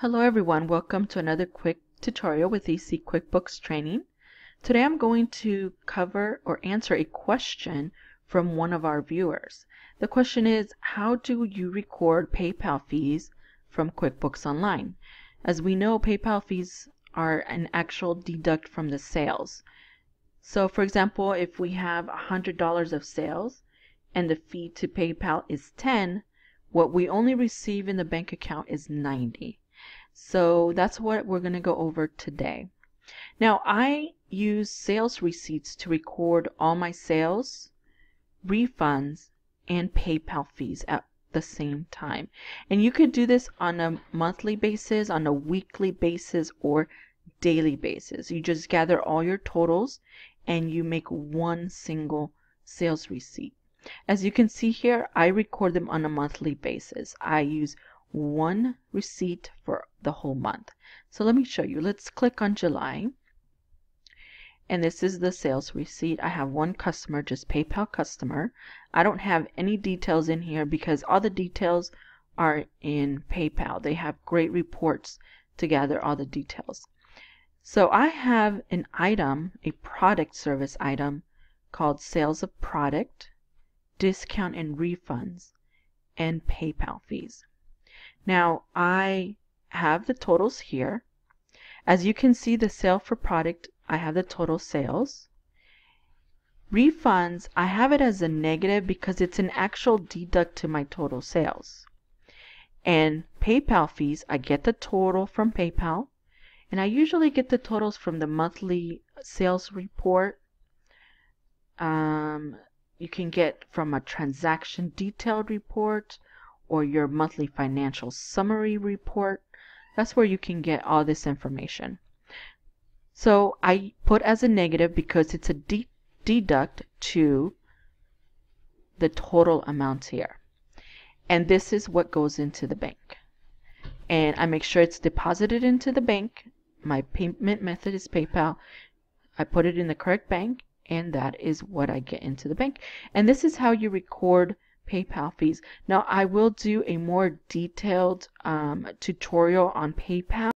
Hello everyone, welcome to another quick tutorial with EC QuickBooks Training. Today I'm going to cover or answer a question from one of our viewers. The question is, how do you record PayPal fees from QuickBooks Online? As we know, PayPal fees are an actual deduct from the sales. So for example, if we have $100 of sales and the fee to PayPal is 10, what we only receive in the bank account is 90. So that's what we're going to go over today. Now I use sales receipts to record all my sales, refunds, and PayPal fees at the same time. And you could do this on a monthly basis, on a weekly basis, or daily basis. You just gather all your totals and you make one single sales receipt. As you can see here, I record them on a monthly basis. I use one receipt for the whole month. So let me show you. Let's click on July. And this is the sales receipt. I have one customer, just PayPal customer. I don't have any details in here because all the details are in PayPal. They have great reports to gather all the details. So I have an item, a product service item called sales of product, discount and refunds, and PayPal fees. Now I have the totals here. As you can see the sale for product, I have the total sales. Refunds, I have it as a negative because it's an actual deduct to my total sales. And PayPal fees, I get the total from PayPal. And I usually get the totals from the monthly sales report. Um, you can get from a transaction detailed report or your monthly financial summary report. That's where you can get all this information. So I put as a negative because it's a de deduct to the total amounts here. And this is what goes into the bank. And I make sure it's deposited into the bank. My payment method is PayPal. I put it in the correct bank and that is what I get into the bank. And this is how you record PayPal fees. Now I will do a more detailed um, tutorial on PayPal